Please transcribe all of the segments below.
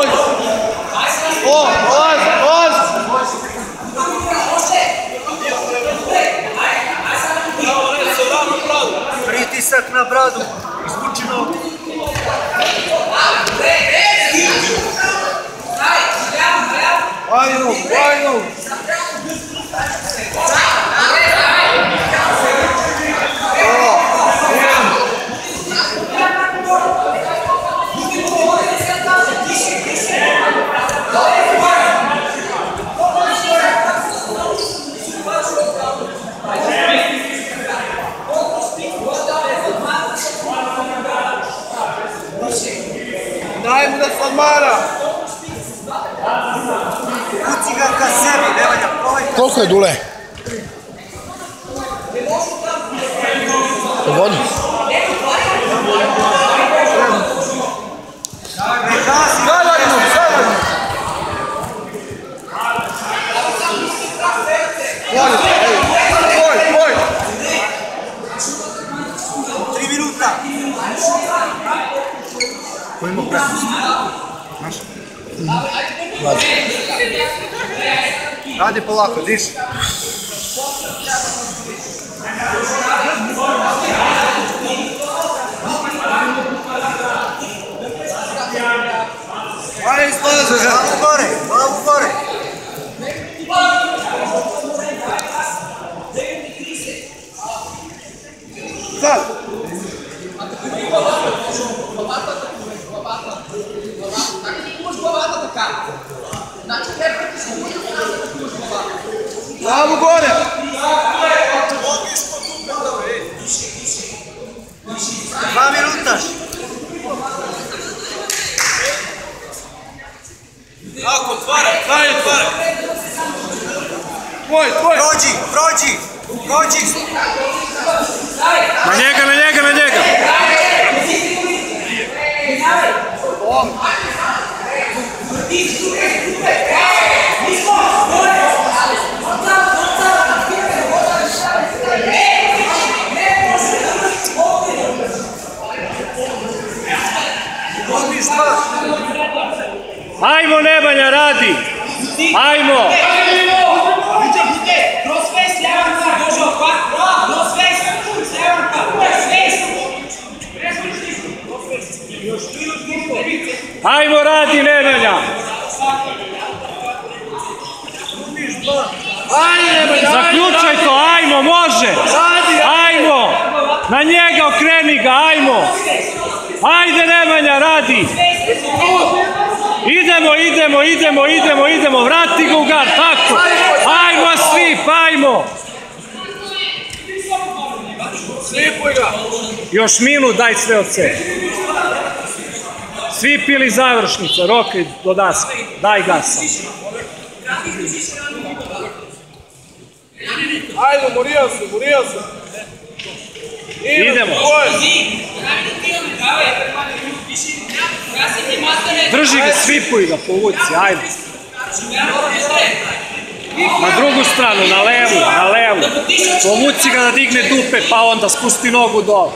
Boys! Oh, boys, boys! Pritisak na bradu! Daj mu da se odmara. Kuci ga ka sebi, Nemanja, probaj ka Koliko je Dule? Vodi. Ima prednost? Znaš? Radi polako, diši. Ajde, izlazi. Glavu gore, glavu gore. Sad. Glavu gore. Dva minuta. Ako, otvara, daj, otvara. Tvoj, tvoj. Prođi, prođi, prođi. Na njega, na njega, na njega. Odliš dva. Ajmo Nemanja, radi. Ajmo. Ajmo radi Nemanja. Zaključaj to, ajmo, može. Ajmo. Na njega okreni ga, ajmo. Ajde Nemanja, radi. Idemo, idemo, idemo, idemo, idemo. Vrati ga u gar, tako. Ajmo svi, ajmo. Još minut, daj sve od sebe. Svi pili završnica, roke do daske. Daj gasa. Ajde, morio se, morio se. Idemo. Drži ga, svipuj ga, povuci, ajde. Na drugu stranu, na levu, na levu. Povuci ga da digne dupe, pa onda spusti nogu dole.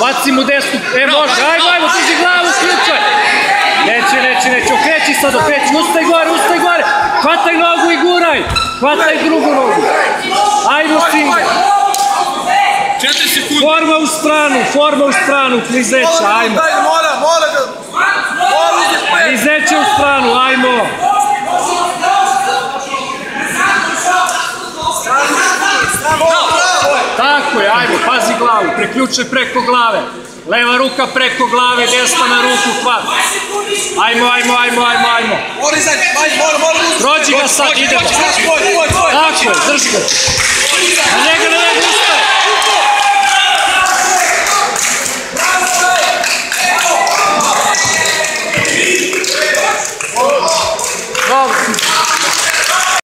Baci mu desnu, e može, ajmo, ajmo, drži glavu, ključaj. Neće, neće, neće, okreći sad, okreći, ustaj gore, ustaj gore. Hvataj nogu i guraj. Hvataj drugu nogu. Ajmo, sekunde. Forma u stranu, forma u stranu, klizeća, ajmo. Mora, mora da... Mora ajmo. Tako je, ajmo, pazi glavu, preključaj preko glave. Leva ruka preko glave, desna na ruku, hvat. Ajmo, ajmo, ajmo, ajmo, ajmo. Prođi ga sad, idemo. Tako je, drži ga. Na njega, na njega,